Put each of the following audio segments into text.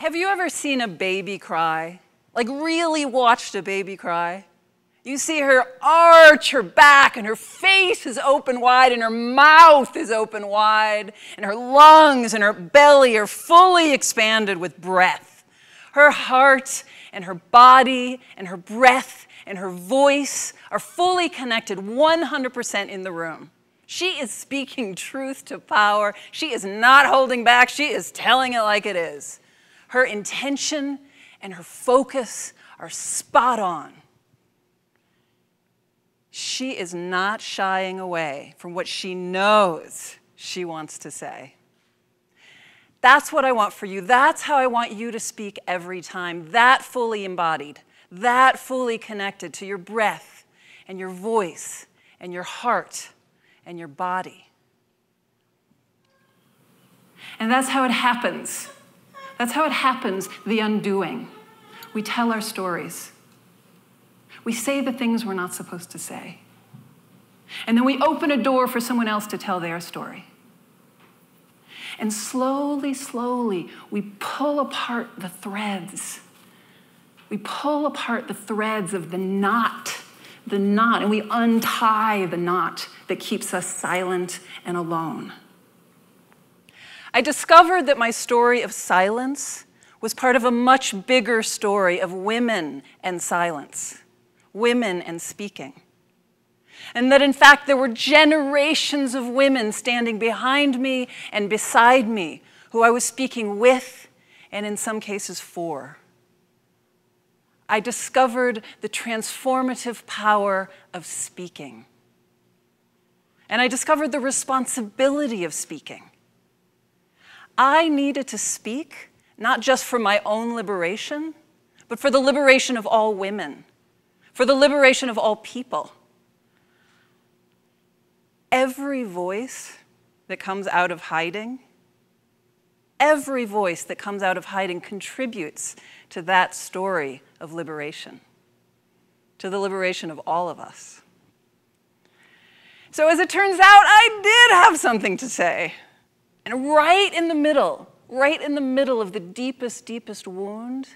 Have you ever seen a baby cry? Like, really watched a baby cry? You see her arch her back, and her face is open wide, and her mouth is open wide, and her lungs and her belly are fully expanded with breath. Her heart and her body and her breath and her voice are fully connected 100% in the room. She is speaking truth to power. She is not holding back. She is telling it like it is. Her intention and her focus are spot on. She is not shying away from what she knows she wants to say. That's what I want for you. That's how I want you to speak every time. That fully embodied, that fully connected to your breath and your voice and your heart and your body. And that's how it happens. That's how it happens, the undoing. We tell our stories. We say the things we're not supposed to say. And then we open a door for someone else to tell their story. And slowly, slowly, we pull apart the threads. We pull apart the threads of the knot, the knot, and we untie the knot that keeps us silent and alone. I discovered that my story of silence was part of a much bigger story of women and silence, women and speaking. And that in fact there were generations of women standing behind me and beside me who I was speaking with and in some cases for. I discovered the transformative power of speaking. And I discovered the responsibility of speaking. I needed to speak, not just for my own liberation, but for the liberation of all women, for the liberation of all people. Every voice that comes out of hiding, every voice that comes out of hiding contributes to that story of liberation, to the liberation of all of us. So, as it turns out, I did have something to say. And right in the middle, right in the middle of the deepest, deepest wound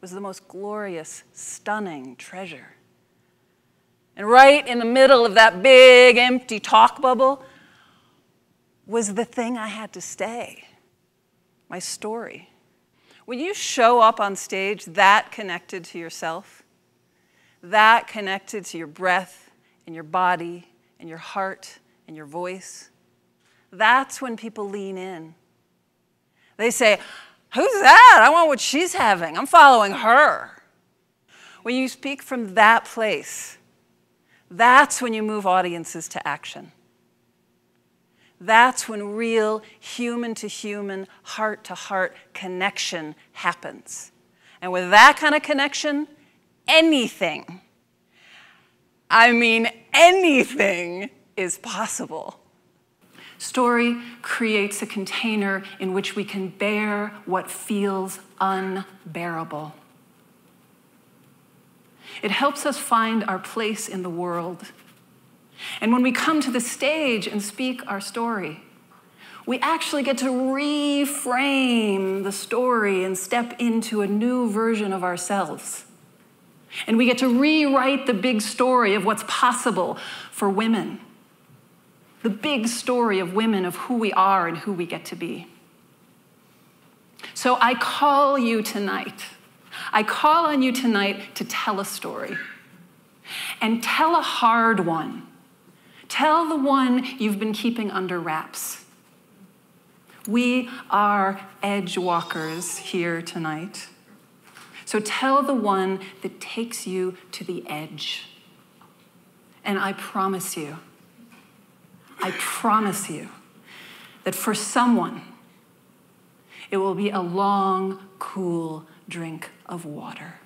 was the most glorious, stunning treasure. And right in the middle of that big, empty talk bubble was the thing I had to stay my story. When you show up on stage that connected to yourself, that connected to your breath and your body and your heart and your voice, that's when people lean in. They say, Who's that? I want what she's having. I'm following her. When you speak from that place, that's when you move audiences to action. That's when real human to human, heart to heart connection happens. And with that kind of connection, anything, I mean anything, is possible. Story creates a container in which we can bear what feels unbearable. It helps us find our place in the world. And when we come to the stage and speak our story, we actually get to reframe the story and step into a new version of ourselves. And we get to rewrite the big story of what's possible for women the big story of women, of who we are and who we get to be. So I call you tonight. I call on you tonight to tell a story. And tell a hard one. Tell the one you've been keeping under wraps. We are edge walkers here tonight. So tell the one that takes you to the edge. And I promise you, I promise you that for someone, it will be a long, cool drink of water.